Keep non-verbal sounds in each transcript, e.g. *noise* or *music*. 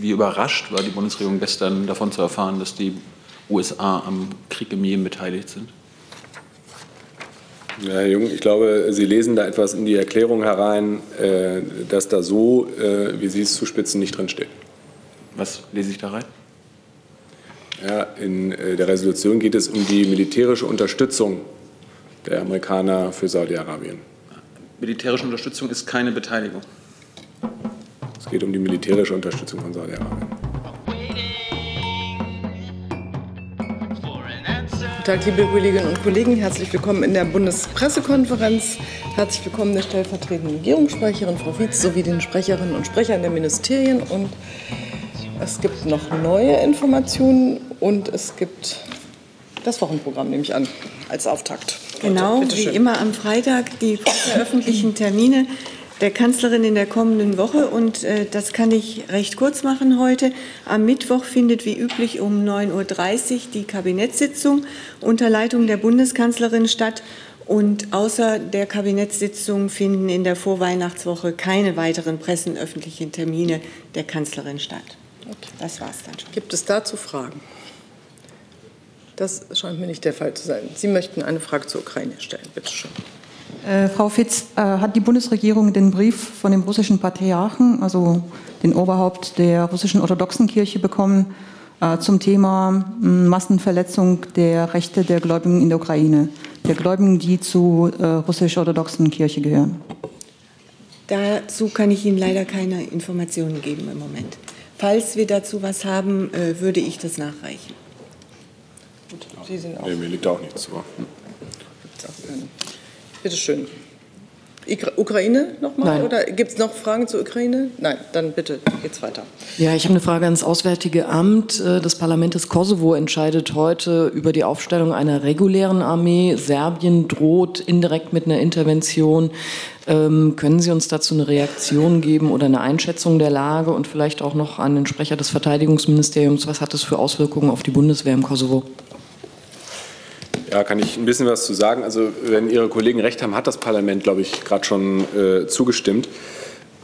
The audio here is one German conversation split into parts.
Wie überrascht war die Bundesregierung gestern davon zu erfahren, dass die USA am Krieg im Jemen beteiligt sind? Ja, Herr Jung, ich glaube, Sie lesen da etwas in die Erklärung herein, äh, dass da so, äh, wie Sie es zuspitzen, nicht drinsteht. Was lese ich da rein? Ja, in äh, der Resolution geht es um die militärische Unterstützung der Amerikaner für Saudi-Arabien. Militärische Unterstützung ist keine Beteiligung. Es geht um die militärische Unterstützung von Saudi-Arabien. Guten Tag, liebe Kolleginnen und Kollegen. Herzlich willkommen in der Bundespressekonferenz. Herzlich willkommen der stellvertretenden Regierungssprecherin, Frau Wietz, sowie den Sprecherinnen und Sprechern der Ministerien. Und es gibt noch neue Informationen und es gibt das Wochenprogramm, nehme ich an, als Auftakt. Genau, wie immer am Freitag die *clears throat* öffentlichen Termine der Kanzlerin in der kommenden Woche. Und äh, das kann ich recht kurz machen heute. Am Mittwoch findet wie üblich um 9.30 Uhr die Kabinettssitzung unter Leitung der Bundeskanzlerin statt. Und außer der Kabinettssitzung finden in der Vorweihnachtswoche keine weiteren pressenöffentlichen Termine der Kanzlerin statt. Das war es dann schon. Gibt es dazu Fragen? Das scheint mir nicht der Fall zu sein. Sie möchten eine Frage zur Ukraine stellen. Bitte schön. Äh, Frau Fitz, äh, hat die Bundesregierung den Brief von dem russischen Patriarchen, also den Oberhaupt der russischen orthodoxen Kirche, bekommen äh, zum Thema hm, Massenverletzung der Rechte der Gläubigen in der Ukraine, der Gläubigen, die zur äh, russisch-orthodoxen Kirche gehören? Dazu kann ich Ihnen leider keine Informationen geben im Moment. Falls wir dazu was haben, äh, würde ich das nachreichen. Gut, Sie sind auch. Nee, mir liegt auch nichts vor. Bitte schön. Ukraine nochmal? Oder gibt es noch Fragen zur Ukraine? Nein, dann bitte geht's weiter. Ja, ich habe eine Frage ans Auswärtige Amt. Äh, Das Parlament des Kosovo entscheidet heute über die Aufstellung einer regulären Armee. Serbien droht indirekt mit einer Intervention. Ähm, können Sie uns dazu eine Reaktion geben oder eine Einschätzung der Lage und vielleicht auch noch an den Sprecher des Verteidigungsministeriums? Was hat das für Auswirkungen auf die Bundeswehr im Kosovo? Ja, kann ich ein bisschen was zu sagen. Also, wenn Ihre Kollegen recht haben, hat das Parlament, glaube ich, gerade schon äh, zugestimmt.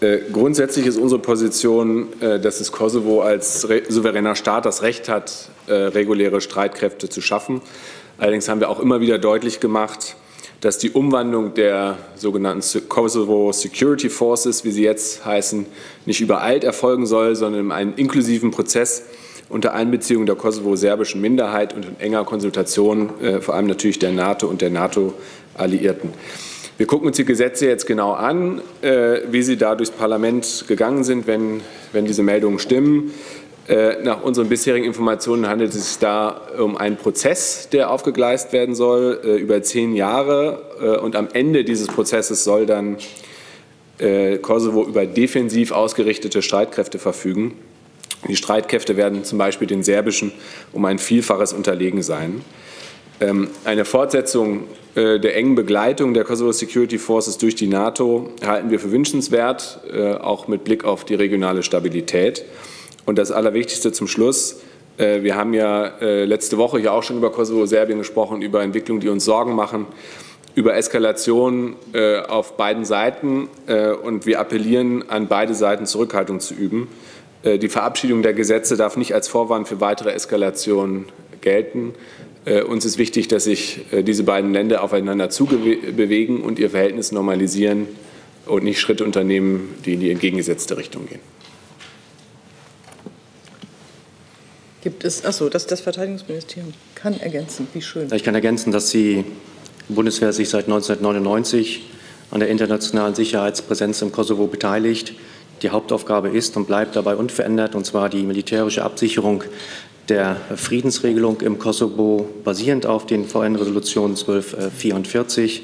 Äh, grundsätzlich ist unsere Position, äh, dass das Kosovo als souveräner Staat das Recht hat, äh, reguläre Streitkräfte zu schaffen. Allerdings haben wir auch immer wieder deutlich gemacht, dass die Umwandlung der sogenannten Kosovo Security Forces, wie sie jetzt heißen, nicht übereilt erfolgen soll, sondern in einem inklusiven Prozess unter Einbeziehung der kosovo-serbischen Minderheit und in enger Konsultation äh, vor allem natürlich der NATO und der NATO-Alliierten. Wir gucken uns die Gesetze jetzt genau an, äh, wie sie da durchs Parlament gegangen sind, wenn, wenn diese Meldungen stimmen. Äh, nach unseren bisherigen Informationen handelt es sich da um einen Prozess, der aufgegleist werden soll, äh, über zehn Jahre. Äh, und am Ende dieses Prozesses soll dann äh, Kosovo über defensiv ausgerichtete Streitkräfte verfügen. Die Streitkräfte werden zum Beispiel den serbischen um ein Vielfaches unterlegen sein. Ähm, eine Fortsetzung äh, der engen Begleitung der Kosovo Security Forces durch die NATO halten wir für wünschenswert, äh, auch mit Blick auf die regionale Stabilität. Und das Allerwichtigste zum Schluss. äh, Wir haben ja letzte Woche ja auch schon über Kosovo-Serbien gesprochen, über Entwicklungen, die uns Sorgen machen, über Eskalation auf beiden Seiten. Und wir appellieren an beide Seiten, Zurückhaltung zu üben. Äh, Die Verabschiedung der Gesetze darf nicht als Vorwand für weitere Eskalationen gelten. Äh, Uns ist wichtig, dass sich äh, diese beiden Länder aufeinander zubewegen und ihr Verhältnis normalisieren und nicht Schritte unternehmen, die in die entgegengesetzte Richtung gehen. Gibt es, achso, das, das Verteidigungsministerium kann ergänzen. Wie schön. Ich kann ergänzen, dass die Bundeswehr sich seit 1999 an der internationalen Sicherheitspräsenz im Kosovo beteiligt. Die Hauptaufgabe ist und bleibt dabei unverändert, und zwar die militärische Absicherung der Friedensregelung im Kosovo, basierend auf den VN-Resolutionen 1244.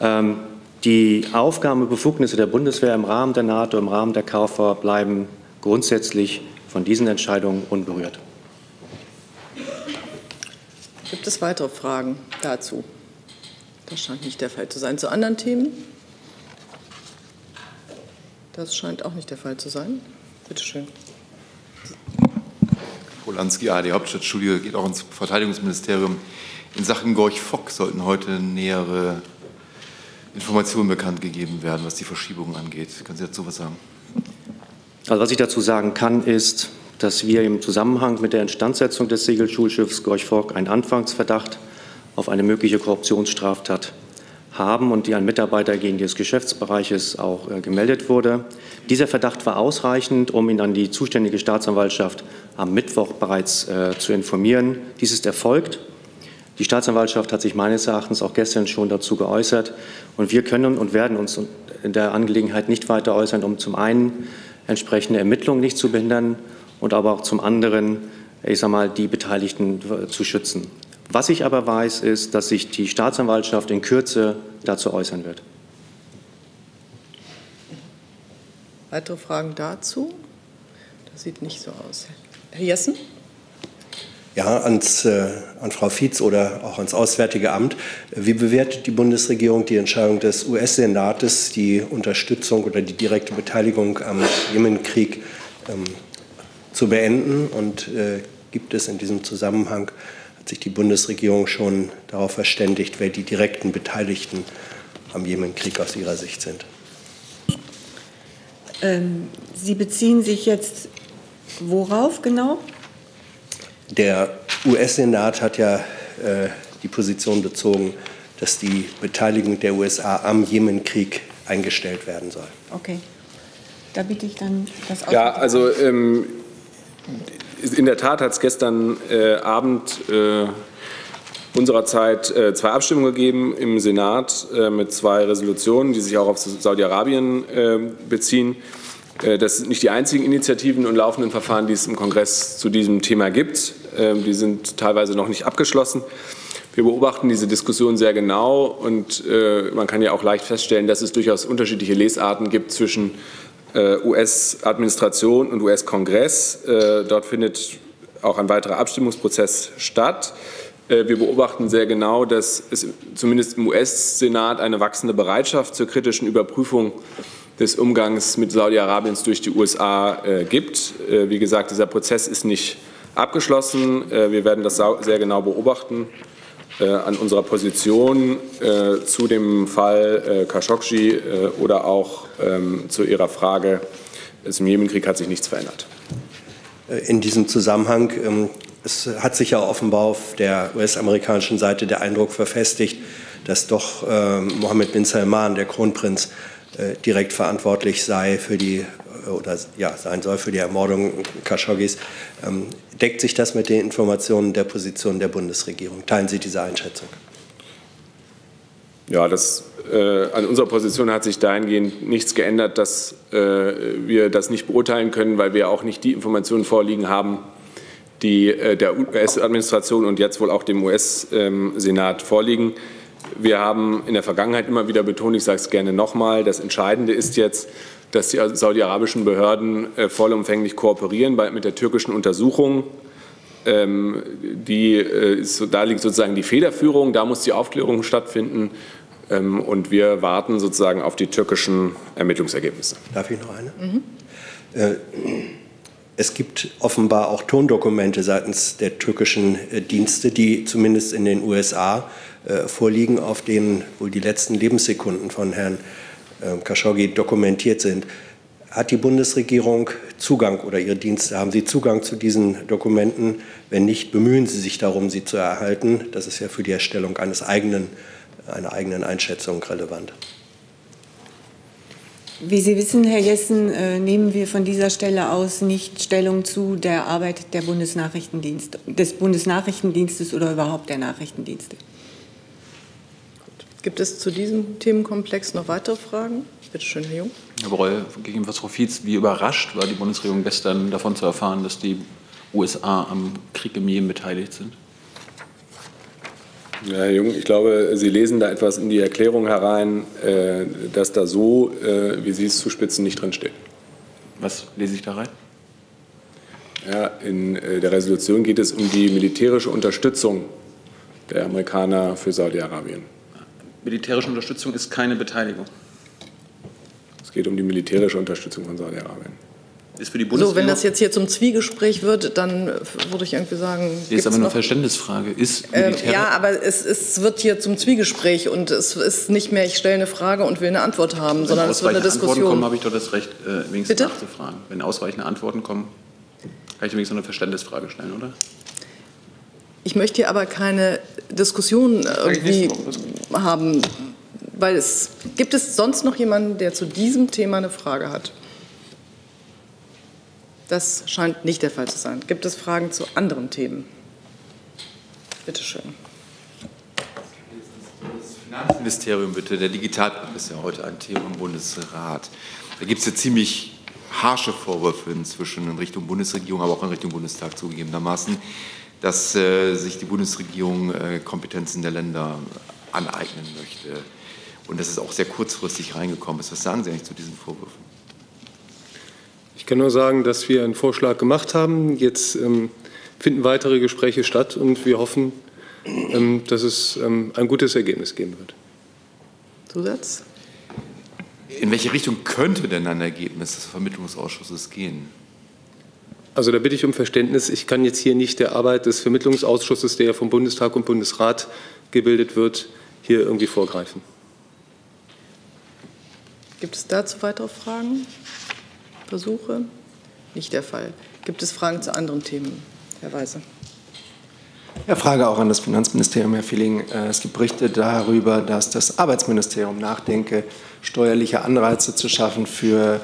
Ähm, Die Aufgaben und Befugnisse der Bundeswehr im Rahmen der NATO, im Rahmen der KFOR bleiben grundsätzlich von diesen Entscheidungen unberührt. Gibt es weitere Fragen dazu? Das scheint nicht der Fall zu sein. Zu anderen Themen? Das scheint auch nicht der Fall zu sein. Bitte schön. Polanski, ARD Hauptstadtstudio, geht auch ins Verteidigungsministerium. In Sachen Gorch Fock sollten heute nähere Informationen bekannt gegeben werden, was die Verschiebungen angeht. Können Sie dazu was sagen? Also was ich dazu sagen kann, ist, dass wir im Zusammenhang mit der Instandsetzung des Segelschulschiffs Gorch Fork einen Anfangsverdacht auf eine mögliche Korruptionsstraftat haben und die ein Mitarbeiter gegen des Geschäftsbereiches auch äh, gemeldet wurde. Dieser Verdacht war ausreichend, um ihn an die zuständige Staatsanwaltschaft am Mittwoch bereits äh, zu informieren. Dies ist erfolgt. Die Staatsanwaltschaft hat sich meines Erachtens auch gestern schon dazu geäußert. Und wir können und werden uns in der Angelegenheit nicht weiter äußern, um zum einen entsprechende Ermittlungen nicht zu behindern und aber auch zum anderen, ich sage mal, die Beteiligten zu schützen. Was ich aber weiß, ist, dass sich die Staatsanwaltschaft in Kürze dazu äußern wird. Weitere Fragen dazu? Das sieht nicht so aus. Herr Jessen? Ja, ans, äh, an Frau Fietz oder auch ans Auswärtige Amt. Wie bewertet die Bundesregierung die Entscheidung des US-Senates, die Unterstützung oder die direkte Beteiligung am Jemenkrieg ähm, zu beenden? Und äh, gibt es in diesem Zusammenhang hat sich die Bundesregierung schon darauf verständigt, wer die direkten Beteiligten am Jemenkrieg aus ihrer Sicht sind. Ähm, Sie beziehen sich jetzt worauf genau? Der US-Senat hat ja äh, die Position bezogen, dass die Beteiligung der USA am Jemenkrieg eingestellt werden soll. Okay. Da bitte ich dann das Ja, also ähm, in der Tat hat es gestern äh, Abend äh, unserer Zeit äh, zwei Abstimmungen gegeben im Senat äh, mit zwei Resolutionen, die sich auch auf Saudi-Arabien äh, beziehen. Äh, das sind nicht die einzigen Initiativen und laufenden Verfahren, die es im Kongress zu diesem Thema gibt. Die sind teilweise noch nicht abgeschlossen. Wir beobachten diese Diskussion sehr genau und man kann ja auch leicht feststellen, dass es durchaus unterschiedliche Lesarten gibt zwischen US-Administration und US-Kongress. Äh, dort findet auch ein weiterer Abstimmungsprozess statt. Äh, wir beobachten sehr genau, dass es zumindest im US-Senat eine wachsende Bereitschaft zur kritischen Überprüfung des Umgangs mit Saudi-Arabiens durch die USA gibt. Wie gesagt, dieser Prozess ist nicht abgeschlossen. Wir werden das sehr genau beobachten. An unserer Position zu dem Fall Khashoggi oder auch ähm, zu Ihrer Frage, im Jemenkrieg hat sich nichts verändert. Äh, in diesem Zusammenhang, ähm, es hat sich ja offenbar auf der US-amerikanischen Seite der Eindruck verfestigt, dass doch Mohammed bin Salman, der Kronprinz, äh, direkt verantwortlich sei für die äh, oder ja, sein soll für die Ermordung Khashoggis. Ähm, deckt sich das mit den Informationen der Position der Bundesregierung? Teilen Sie diese Einschätzung? Ja, das, äh, an unserer Position hat sich dahingehend nichts geändert, dass äh, wir das nicht beurteilen können, weil wir auch nicht die Informationen vorliegen haben, die äh, der US-Administration und jetzt wohl auch dem US-Senat vorliegen. Wir haben in der Vergangenheit immer wieder betont, ich sage es gerne nochmal, das Entscheidende ist jetzt, dass die saudi-arabischen Behörden äh, vollumfänglich kooperieren bei, mit der türkischen Untersuchung. Ähm, die, äh, ist, da liegt sozusagen die Federführung, da muss die Aufklärung stattfinden. Ähm, und wir warten sozusagen auf die türkischen Ermittlungsergebnisse. Darf ich noch eine? Mhm. Äh, es gibt offenbar auch Tondokumente seitens der türkischen äh, Dienste, die zumindest in den USA vorliegen, auf denen wohl die letzten Lebenssekunden von Herrn Khashoggi dokumentiert sind. Hat die Bundesregierung Zugang oder Ihre Dienste, haben Sie Zugang zu diesen Dokumenten? Wenn nicht, bemühen Sie sich darum, sie zu erhalten. Das ist ja für die Erstellung eines eigenen einer eigenen Einschätzung relevant. Wie Sie wissen, Herr Jessen, äh, nehmen wir von dieser Stelle aus nicht Stellung zu der Arbeit der Bundesnachrichtendienst, des Bundesnachrichtendienstes oder überhaupt der Nachrichtendienste. Gibt es zu diesem Themenkomplex noch weitere Fragen? Bitte schön, Herr Jung. Herr Breul, gegenüber Frau Fietz, wie überrascht war die Bundesregierung gestern davon zu erfahren, dass die USA am Krieg im Jemen beteiligt sind? Ja, Herr Jung, ich glaube, Sie lesen da etwas in die Erklärung herein, äh, dass da so, äh, wie Sie es zuspitzen, nicht drinsteht. Was lese ich da rein? Ja, in äh, der Resolution geht es um die militärische Unterstützung der Amerikaner für Saudi-Arabien. Militärische Unterstützung ist keine Beteiligung. Es geht um die militärische Unterstützung von Saudi-Arabien. ist für die So, Bundesregierung. wenn das jetzt hier zum Zwiegespräch wird, dann würde ich irgendwie sagen. ist gibt's aber eine Verständnisfrage. Ist Ähm, ja, aber es, es wird hier zum Zwiegespräch und es ist nicht mehr, ich stelle eine Frage und will eine Antwort haben, Wenn sondern es wird eine ausweichende Antworten kommen, habe Diskussion. ich doch das Recht, äh, wenigstens Bitte? nachzufragen. Wenn ausweichende Antworten kommen, kann ich wenigstens eine Verständnisfrage stellen, oder? Ich möchte hier aber keine Diskussion irgendwie haben, weil es gibt es sonst noch jemanden, der zu diesem Thema eine Frage hat? Das scheint nicht der Fall zu sein. Gibt es Fragen zu anderen Themen? Bitte schön. Finanzministerium bitte. Der Digitalpakt ist ja heute ein Thema im Bundesrat. Da gibt es ja ziemlich harsche Vorwürfe inzwischen in Richtung Bundesregierung, aber auch in Richtung Bundestag zugegebenermaßen, dass äh, sich die Bundesregierung äh, Kompetenzen der Länder aneignen möchte. Und dass es auch sehr kurzfristig reingekommen ist. Was sagen Sie eigentlich zu diesen Vorwürfen? Ich kann nur sagen, dass wir einen Vorschlag gemacht haben. Jetzt ähm, finden weitere Gespräche statt und wir hoffen, ähm, dass es ähm, ein gutes Ergebnis geben wird. Zusatz? In welche Richtung könnte denn ein Ergebnis des Vermittlungsausschusses gehen? Also da bitte ich um Verständnis. Ich kann jetzt hier nicht der Arbeit des Vermittlungsausschusses, der ja vom Bundestag und Bundesrat gebildet wird, hier irgendwie vorgreifen. Gibt es dazu weitere Fragen? Versuche? Nicht der Fall. Gibt es Fragen zu anderen Themen? Herr Weise. Ja, Frage auch an das Finanzministerium, Herr Feeling. Äh, Es gibt Berichte darüber, dass das Arbeitsministerium nachdenke, steuerliche Anreize zu schaffen für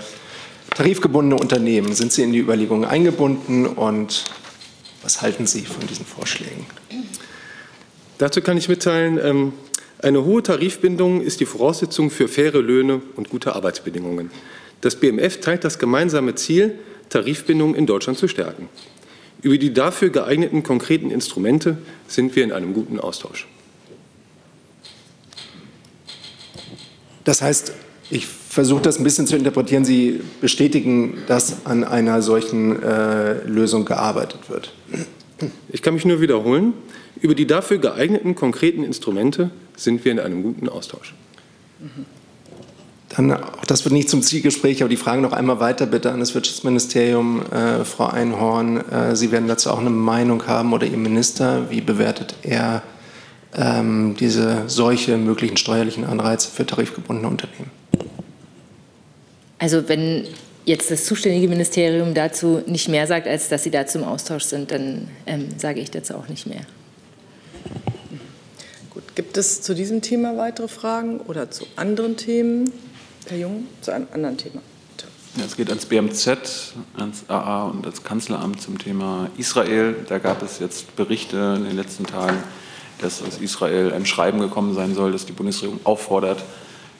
tarifgebundene Unternehmen. Sind Sie in die Überlegungen eingebunden und was halten Sie von diesen Vorschlägen? Dazu kann ich mitteilen, ähm, eine hohe Tarifbindung ist die Voraussetzung für faire Löhne und gute Arbeitsbedingungen. Das BMF teilt das gemeinsame Ziel, Tarifbindung in Deutschland zu stärken. Über die dafür geeigneten konkreten Instrumente sind wir in einem guten Austausch. Das heißt, ich versuche das ein bisschen zu interpretieren. Sie bestätigen, dass an einer solchen äh, Lösung gearbeitet wird. Ich kann mich nur wiederholen. Über die dafür geeigneten konkreten Instrumente sind wir in einem guten Austausch. Dann, auch das wird nicht zum Zielgespräch, aber die Frage noch einmal weiter bitte an das Wirtschaftsministerium. Äh, Frau Einhorn, äh, Sie werden dazu auch eine Meinung haben oder Ihr Minister. Wie bewertet er ähm, diese solche möglichen steuerlichen Anreize für tarifgebundene Unternehmen? Also wenn jetzt das zuständige Ministerium dazu nicht mehr sagt, als dass sie dazu im Austausch sind, dann ähm, sage ich dazu auch nicht mehr. Gibt es zu diesem Thema weitere Fragen oder zu anderen Themen? Herr Jung, zu einem anderen Thema. Ja, es geht ans BMZ, ans AA und ans Kanzleramt zum Thema Israel. Da gab es jetzt Berichte in den letzten Tagen, dass aus Israel ein Schreiben gekommen sein soll, das die Bundesregierung auffordert,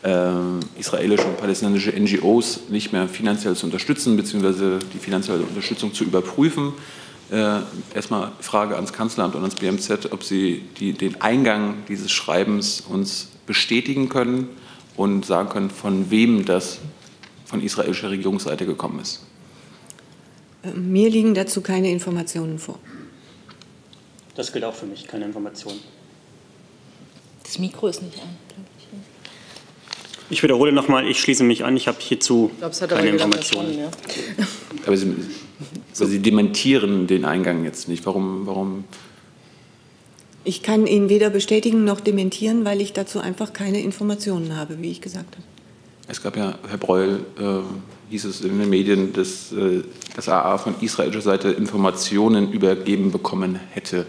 äh, israelische und palästinensische NGOs nicht mehr finanziell zu unterstützen, beziehungsweise die finanzielle Unterstützung zu überprüfen. Äh, erstmal Frage ans Kanzleramt und ans BMZ, ob Sie die, den Eingang dieses Schreibens uns bestätigen können und sagen können, von wem das von israelischer Regierungsseite gekommen ist. Mir liegen dazu keine Informationen vor. Das gilt auch für mich, keine Informationen. Das Mikro ist nicht an. Ich wiederhole nochmal, ich schließe mich an, ich habe hierzu Ich glaube, es hat aber keine Informationen. ja. Aber Sie, aber Sie dementieren den Eingang jetzt nicht. Warum, warum Ich kann ihn weder bestätigen noch dementieren, weil ich dazu einfach keine Informationen habe, wie ich gesagt habe. Es gab ja, Herr Breul, äh, hieß es in den Medien, dass äh, das AA von israelischer Seite Informationen übergeben bekommen hätte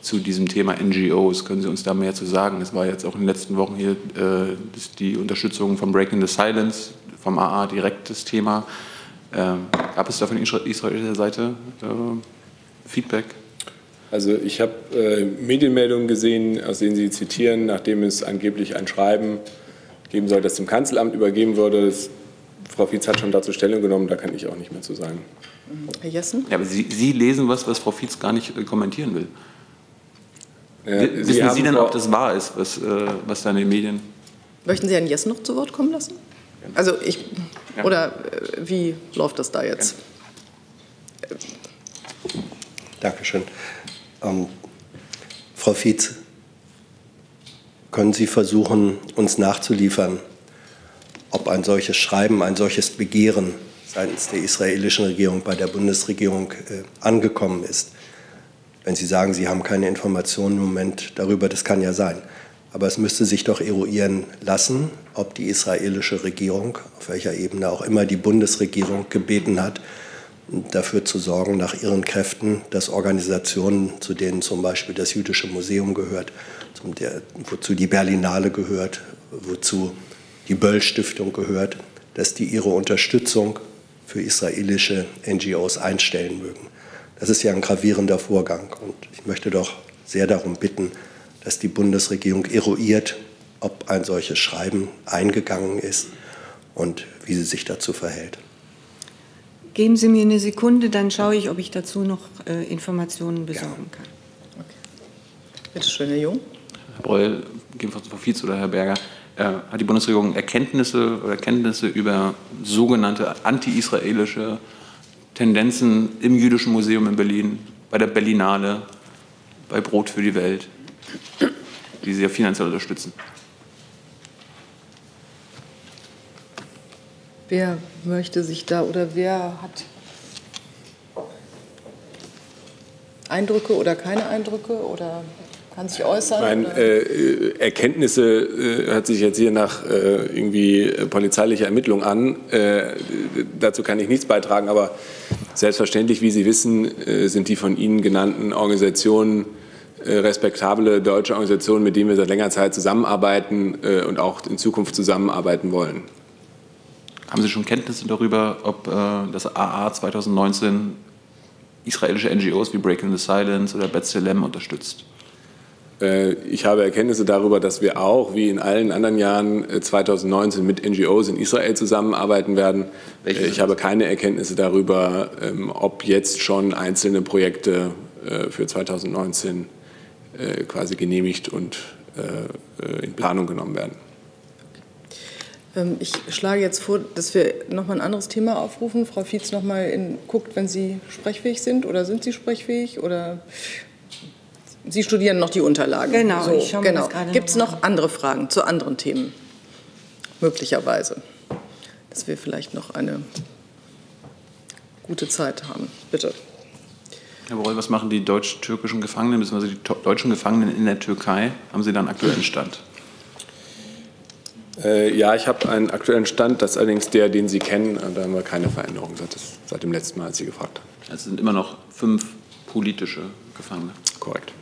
zu diesem Thema NGOs. Können Sie uns da mehr zu sagen? Es war jetzt auch in den letzten Wochen hier äh, die Unterstützung von Breaking the Silence, vom AA direkt das Thema. Ähm, gab es da von isra- israelischer Seite äh, Feedback? Also ich habe äh, Medienmeldungen gesehen, aus denen Sie zitieren, nachdem es angeblich ein Schreiben geben soll, das zum Kanzleramt übergeben würde. Das, Frau Fietz hat schon dazu Stellung genommen, da kann ich auch nicht mehr zu sagen. Herr Jessen? Ja, aber Sie, Sie lesen was, was Frau Fietz gar nicht äh, kommentieren will. Ja, Sie Wissen Sie denn, ob das wahr ist, was, äh, was da in den Medien Möchten Sie Herrn Jessen noch zu Wort kommen lassen? Also ich, Ja. oder äh, wie läuft das da jetzt? Dankeschön. Ähm, Frau Fietz, können Sie versuchen, uns nachzuliefern, ob ein solches Schreiben, ein solches Begehren seitens der israelischen Regierung bei der Bundesregierung äh, angekommen ist. Wenn Sie sagen, Sie haben keine Informationen im Moment darüber, das kann ja sein. Aber es müsste sich doch eruieren lassen, ob die israelische Regierung, auf welcher Ebene auch immer die Bundesregierung gebeten hat, dafür zu sorgen, nach ihren Kräften, dass Organisationen, zu denen zum Beispiel das Jüdische Museum gehört, der, wozu die Berlinale gehört, wozu die Böll-Stiftung gehört, dass die ihre Unterstützung für israelische NGOs einstellen mögen. Das ist ja ein gravierender Vorgang und ich möchte doch sehr darum bitten, dass die Bundesregierung eruiert, ob ein solches Schreiben eingegangen ist und wie sie sich dazu verhält. Geben Sie mir eine Sekunde, dann schaue ich, ob ich dazu noch äh, Informationen besorgen kann. Okay. Bitte schön, Herr Jung. Herr Breul, gegebenenfalls Frau Fietz oder Herr Berger, äh, hat die Bundesregierung Erkenntnisse oder Kenntnisse über sogenannte anti-israelische Tendenzen im Jüdischen Museum in Berlin, bei der Berlinale, bei Brot für die Welt, die Sie ja finanziell unterstützen? Wer möchte sich da oder wer hat Eindrücke oder keine Eindrücke oder kann sich äußern? Meine, äh, Erkenntnisse äh, hört sich jetzt hier nach äh, irgendwie polizeilicher Ermittlung an. Äh, dazu kann ich nichts beitragen, aber selbstverständlich, wie Sie wissen, äh, sind die von Ihnen genannten Organisationen äh, respektable deutsche Organisationen, mit denen wir seit längerer Zeit zusammenarbeiten und auch in Zukunft zusammenarbeiten wollen. Haben Sie schon Kenntnisse darüber, ob äh, das AA 2019 israelische NGOs wie Breaking the Silence oder B'Tselem unterstützt? Äh, ich habe Erkenntnisse darüber, dass wir auch, wie in allen anderen Jahren 2019, äh, mit NGOs in Israel zusammenarbeiten werden. Welche ich habe keine Erkenntnisse darüber, ähm, ob jetzt schon einzelne Projekte für 2019 quasi genehmigt und in Planung genommen werden. Ähm, ich schlage jetzt vor, dass wir noch mal ein anderes Thema aufrufen. Frau Fietz noch mal in, guckt, wenn Sie sprechfähig sind oder sind Sie sprechfähig oder Sie studieren noch die Unterlagen. Genau, so, ich schaue mir genau. gerade Gibt es noch andere Fragen zu anderen Themen? Möglicherweise. Dass wir vielleicht noch eine gute Zeit haben. Bitte. Herr Borrell, was machen die deutsch-türkischen Gefangenen, bzw. die deutschen Gefangenen in der Türkei? Haben Sie da einen aktuellen Stand? Äh, ja, ich habe einen aktuellen Stand, das ist allerdings der, den Sie kennen. Da haben wir keine Veränderung seit, seit dem letzten Mal, als Sie gefragt haben. Es sind immer noch fünf politische Gefangene. Korrekt.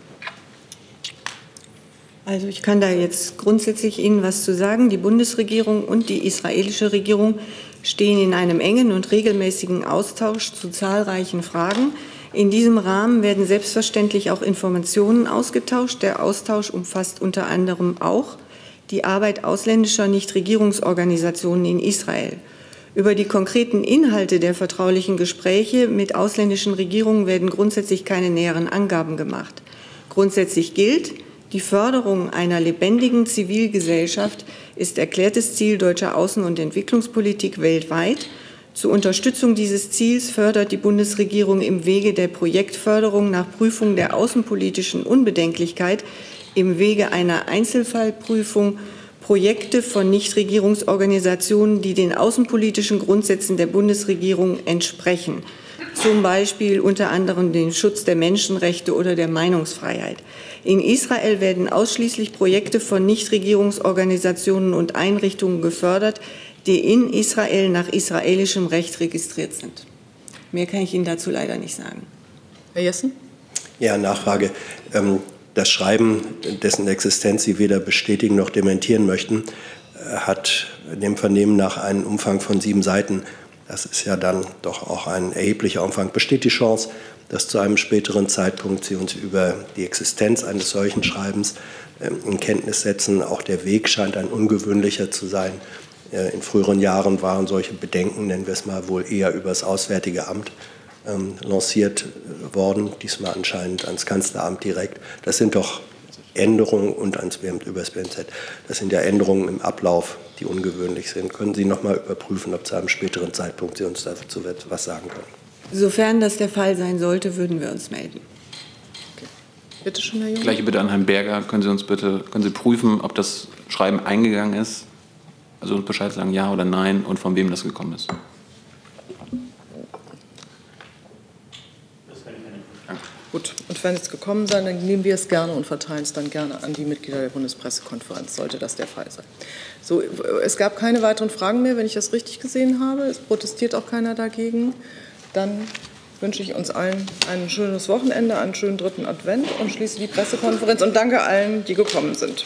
Also ich kann da jetzt grundsätzlich Ihnen was zu sagen. Die Bundesregierung und die israelische Regierung stehen in einem engen und regelmäßigen Austausch zu zahlreichen Fragen. In diesem Rahmen werden selbstverständlich auch Informationen ausgetauscht. Der Austausch umfasst unter anderem auch die Arbeit ausländischer Nichtregierungsorganisationen in Israel. Über die konkreten Inhalte der vertraulichen Gespräche mit ausländischen Regierungen werden grundsätzlich keine näheren Angaben gemacht. Grundsätzlich gilt, die Förderung einer lebendigen Zivilgesellschaft ist erklärtes Ziel deutscher Außen- und Entwicklungspolitik weltweit. Zur Unterstützung dieses Ziels fördert die Bundesregierung im Wege der Projektförderung nach Prüfung der außenpolitischen Unbedenklichkeit im Wege einer Einzelfallprüfung Projekte von Nichtregierungsorganisationen, die den außenpolitischen Grundsätzen der Bundesregierung entsprechen, zum Beispiel unter anderem den Schutz der Menschenrechte oder der Meinungsfreiheit. In Israel werden ausschließlich Projekte von Nichtregierungsorganisationen und Einrichtungen gefördert, die in Israel nach israelischem Recht registriert sind. Mehr kann ich Ihnen dazu leider nicht sagen. Herr Jessen? Ja, Nachfrage. Ähm, das Schreiben, dessen Existenz Sie weder bestätigen noch dementieren möchten, äh, hat dem Vernehmen nach einen Umfang von sieben Seiten. Das ist ja dann doch auch ein erheblicher Umfang. Besteht die Chance, dass zu einem späteren Zeitpunkt Sie uns über die Existenz eines solchen Schreibens ähm, in Kenntnis setzen? Auch der Weg scheint ein ungewöhnlicher zu sein. Äh, in früheren Jahren waren solche Bedenken, nennen wir es mal, wohl eher über das Auswärtige Amt ähm, lanciert worden, diesmal anscheinend ans Kanzleramt direkt. Das sind doch Änderungen und ans BMZ, über das BMZ. Das sind ja Änderungen im Ablauf, die ungewöhnlich sind. Können Sie noch mal überprüfen, ob zu einem späteren Zeitpunkt Sie uns dazu was sagen können? Sofern das der Fall sein sollte, würden wir uns melden. Okay. Bitte schön, Herr Junge. Gleiche Bitte an Herrn Berger. Können Sie uns bitte können Sie prüfen, ob das Schreiben eingegangen ist? Also Bescheid sagen, ja oder nein und von wem das gekommen ist. Gut, und wenn es gekommen sein, dann nehmen wir es gerne und verteilen es dann gerne an die Mitglieder der Bundespressekonferenz, sollte das der Fall sein. So, es gab keine weiteren Fragen mehr, wenn ich das richtig gesehen habe. Es protestiert auch keiner dagegen. Dann wünsche ich uns allen ein schönes Wochenende, einen schönen dritten Advent und schließe die Pressekonferenz und danke allen, die gekommen sind.